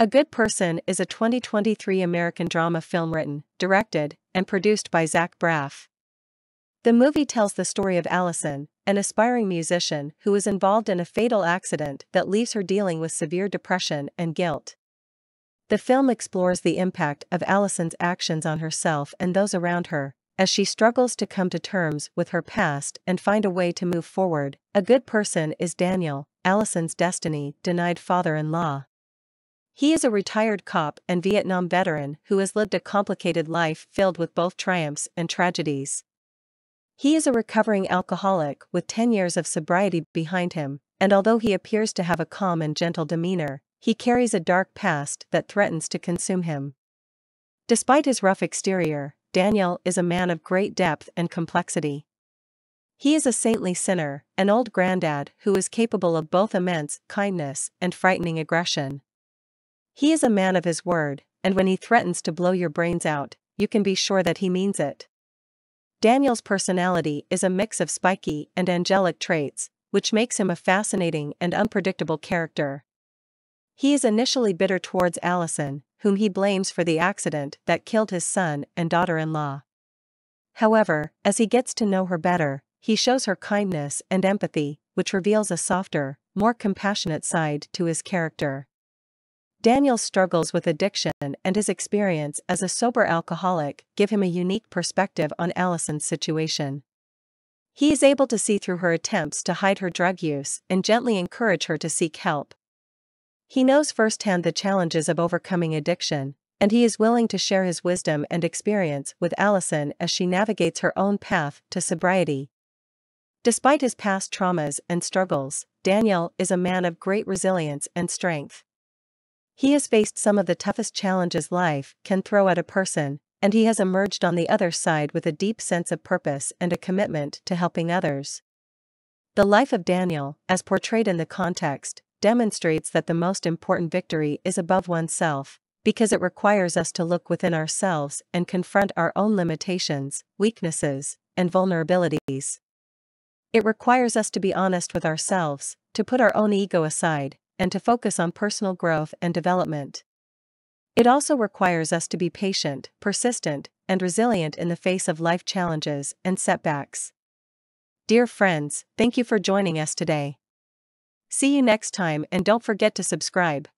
A Good Person is a 2023 American drama film written, directed, and produced by Zach Braff. The movie tells the story of Allison, an aspiring musician who is involved in a fatal accident that leaves her dealing with severe depression and guilt. The film explores the impact of Allison's actions on herself and those around her, as she struggles to come to terms with her past and find a way to move forward. A good person is Daniel, Allison's destiny denied father in law. He is a retired cop and Vietnam veteran who has lived a complicated life filled with both triumphs and tragedies. He is a recovering alcoholic with 10 years of sobriety behind him, and although he appears to have a calm and gentle demeanor, he carries a dark past that threatens to consume him. Despite his rough exterior, Daniel is a man of great depth and complexity. He is a saintly sinner, an old grandad who is capable of both immense kindness and frightening aggression. He is a man of his word, and when he threatens to blow your brains out, you can be sure that he means it. Daniel's personality is a mix of spiky and angelic traits, which makes him a fascinating and unpredictable character. He is initially bitter towards Allison, whom he blames for the accident that killed his son and daughter in law. However, as he gets to know her better, he shows her kindness and empathy, which reveals a softer, more compassionate side to his character. Daniel's struggles with addiction and his experience as a sober alcoholic give him a unique perspective on Allison's situation. He is able to see through her attempts to hide her drug use and gently encourage her to seek help. He knows firsthand the challenges of overcoming addiction, and he is willing to share his wisdom and experience with Allison as she navigates her own path to sobriety. Despite his past traumas and struggles, Daniel is a man of great resilience and strength. He has faced some of the toughest challenges life can throw at a person, and he has emerged on the other side with a deep sense of purpose and a commitment to helping others. The life of Daniel, as portrayed in the context, demonstrates that the most important victory is above oneself, because it requires us to look within ourselves and confront our own limitations, weaknesses, and vulnerabilities. It requires us to be honest with ourselves, to put our own ego aside, and to focus on personal growth and development. It also requires us to be patient, persistent, and resilient in the face of life challenges and setbacks. Dear friends, thank you for joining us today. See you next time and don't forget to subscribe.